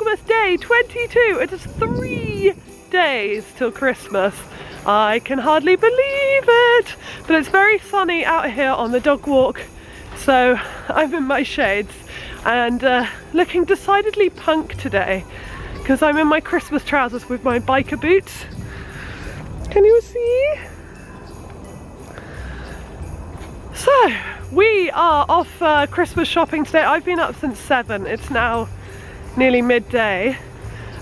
Vlogmas Day 22. It is three days till Christmas. I can hardly believe it, but it's very sunny out here on the dog walk, so I'm in my shades and uh, looking decidedly punk today because I'm in my Christmas trousers with my biker boots. Can you see? So, we are off uh, Christmas shopping today. I've been up since 7. It's now nearly midday.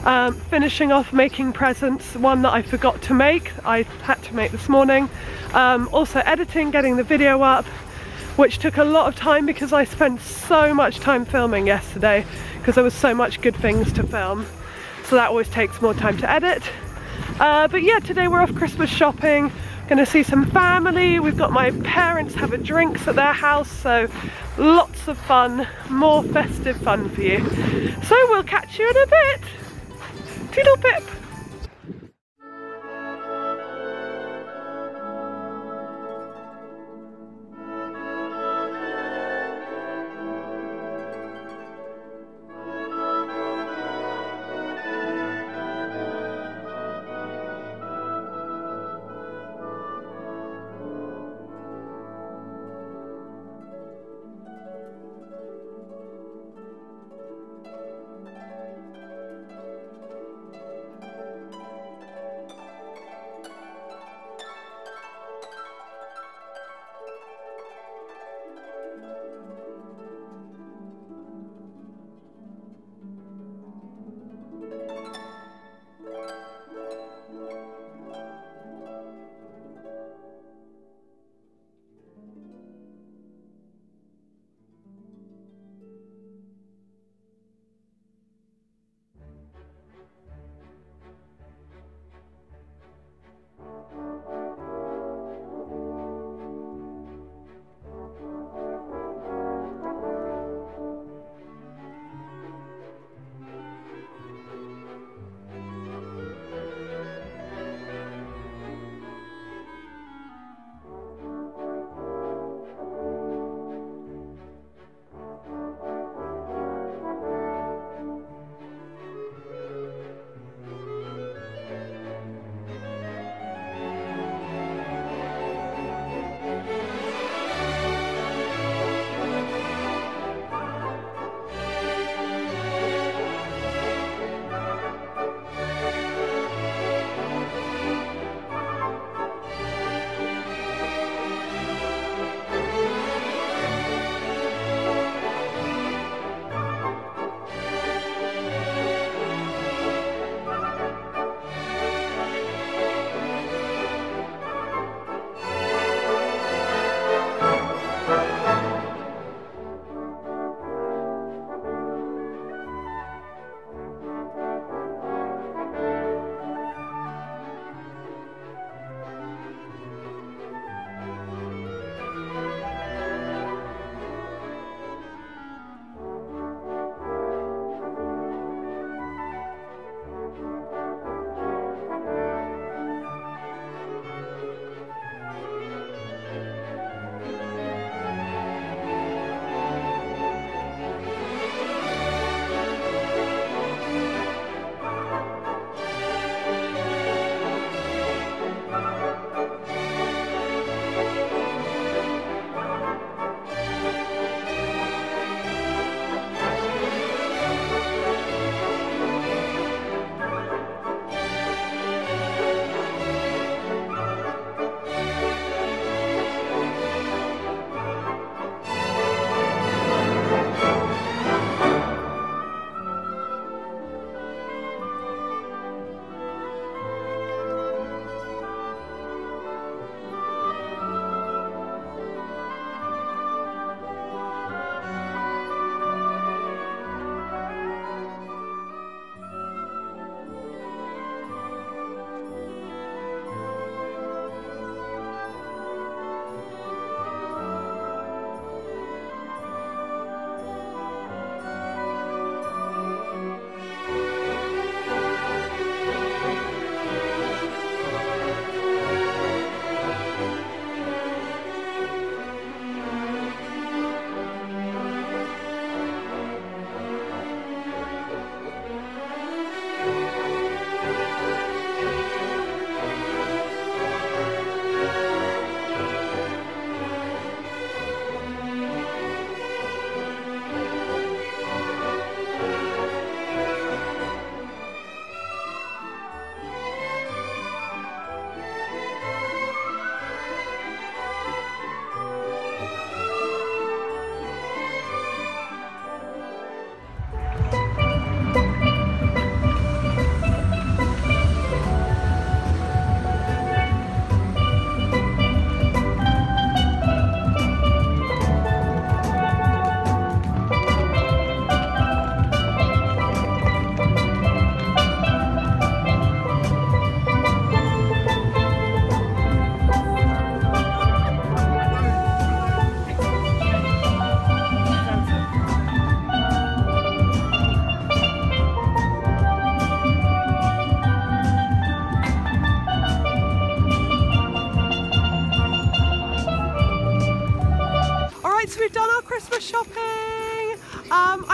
Um, finishing off making presents, one that I forgot to make, I had to make this morning. Um, also editing, getting the video up, which took a lot of time because I spent so much time filming yesterday because there was so much good things to film. So that always takes more time to edit. Uh, but yeah, today we're off Christmas shopping. Gonna see some family. We've got my parents having drinks at their house, so lots of fun, more festive fun for you. So we'll catch you in a bit. Toodle pip.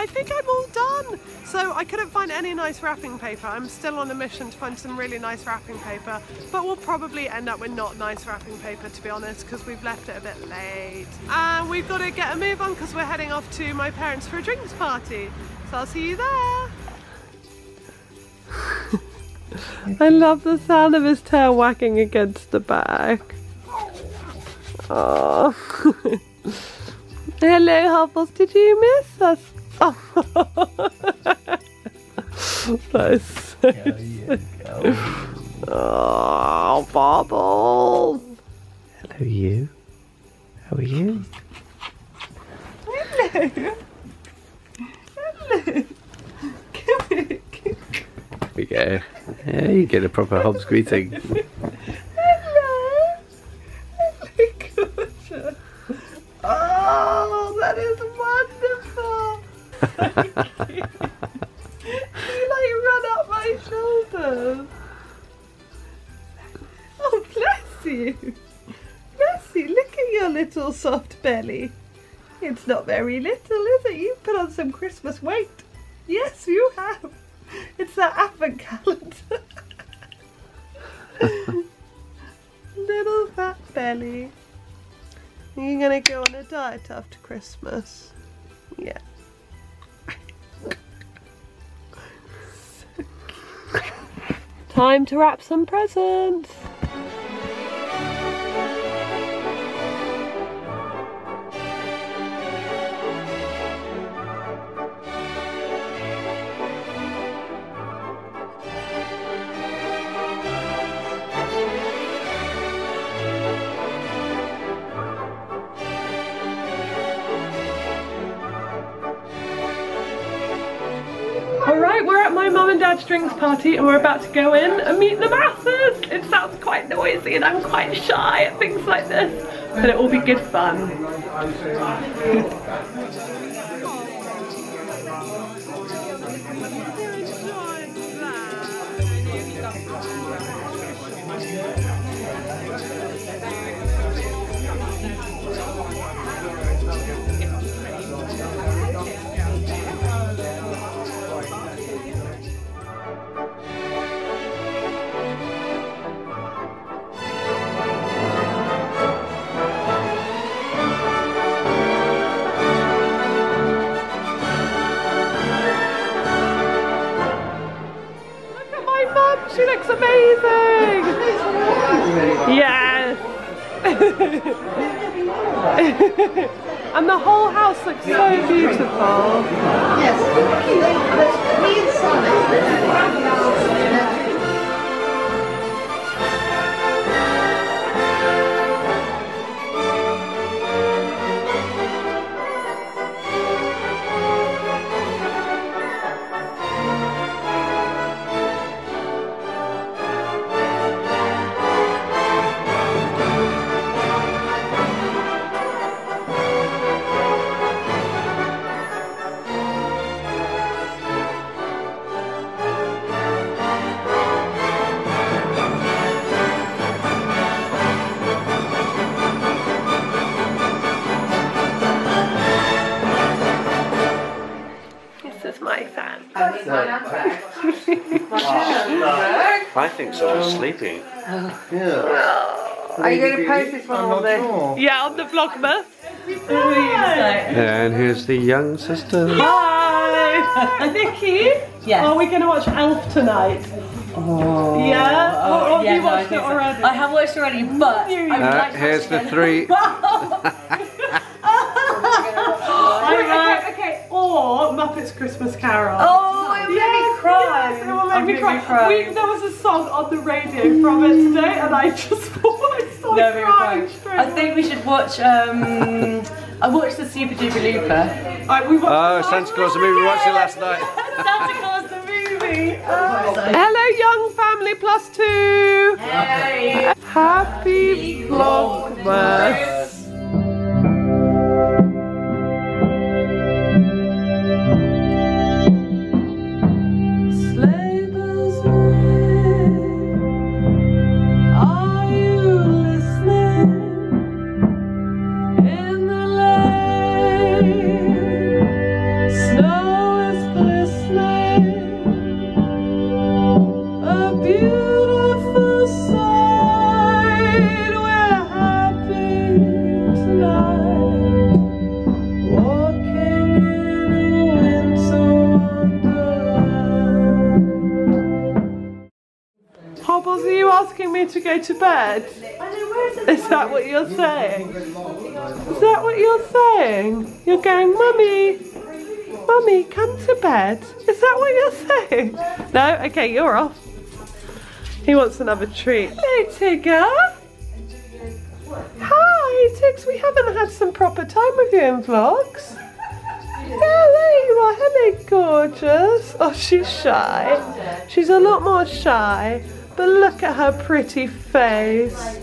I think I'm all done. So I couldn't find any nice wrapping paper. I'm still on a mission to find some really nice wrapping paper, but we'll probably end up with not nice wrapping paper to be honest, because we've left it a bit late. And we've got to get a move on because we're heading off to my parents for a drinks party. So I'll see you there. I love the sound of his tail whacking against the back. Oh. Hello, Huffles. Did you miss us? Oh. that is so Oh, Bubbles. Hello, you. How are you? Hello. Hello. Come here. Here we go. Yeah, you get a proper Hobbes greeting. You. like run up my shoulders. Oh, bless you. Bless you. Look at your little soft belly. It's not very little, is it? You've put on some Christmas weight. Yes, you have. It's that advent calendar. little fat belly. Are you gonna go on a diet after Christmas? Time to wrap some presents. Dad's drinks party and we're about to go in and meet the masses. It sounds quite noisy and I'm quite shy at things like this, but it will be good fun. and the whole house looks so beautiful. This think someone's sleeping. yeah. Are you going to post this one on the? Yeah, on the vlogmas. And here's the young sister. Hi! Nikki? Yes. Are we going to watch Elf tonight? Oh. Yeah? Or, or have yeah, you no, I watched it already? I have watched already, but You- I would Uh, like to here's watch the it again. three. okay, okay, okay. Or Muppets Christmas Carol. oh, cry. yes, it will make It me made cry. me cry. We, there was a song on the radio from it today, and I just I started No, crying crying. straight I think we should watch. Um, I watched the Super Duper Looper. Alright, we watched Oh, the Santa Claus, the movie we watched it last night. Santa Claus the movie. Oh, Hello, young family plus two. hey. Happy Vlogmas. Sleigh me to go to bed? Is that what you're saying? Is that what you're saying? You're going, Mummy, Mummy, come to bed. Is that what you're saying? No? Okay, you're off. He wants another treat. Hey, Tigger. Hi, Tiggs. We haven't had some proper time with you in vlogs. Yeah, there you are. Hello, gorgeous. Oh, she's shy. She's a lot more shy. But look at her pretty face.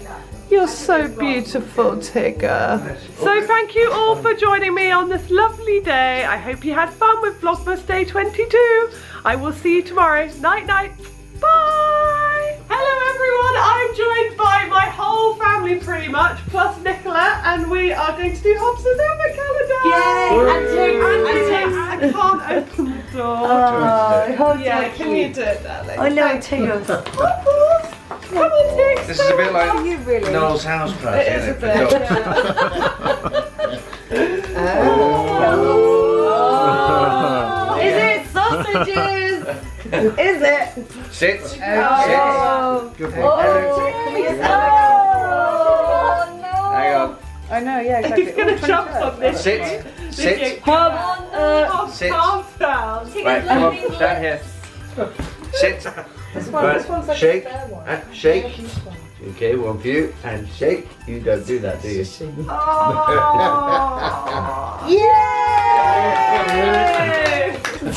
You're so beautiful, Tigger. So thank you all for joining me on this lovely day. I hope you had fun with Vlogmas Day 22. I will see you tomorrow. Night, night. Bye. Hello, everyone. I'm joined by my whole family pretty much, plus Nicola, and we are going to do Hobbes's Ever calendar. Yay! And Tiggs, And and Tiggs, Tiggs. I can't open the door. Oh, yeah, can you do it, darling? I know Thank you. Tiggs. Bubbles. Come on, Tiggs. This is a bit like You really? Noel's house party, It is a isn't bit. it? Is it sausages? Is it? Sit. Sit. Oh. Good boy. Oh, no. Hang on. I know, yeah, exactly. He's gonna Oh, jump 23rd. on this. Sit. Sit. Come on. Uh, Oh, Sit. calm down. Right, come on. Stand here. Sit. This one, right. this one's like shake. One. Uh, shake. Okay, one for you. And shake. You don't do that, do you? Oh. Yay!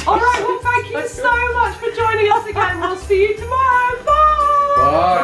All right, well, thank you so much for joining us again. We'll see you tomorrow. Bye. Bye.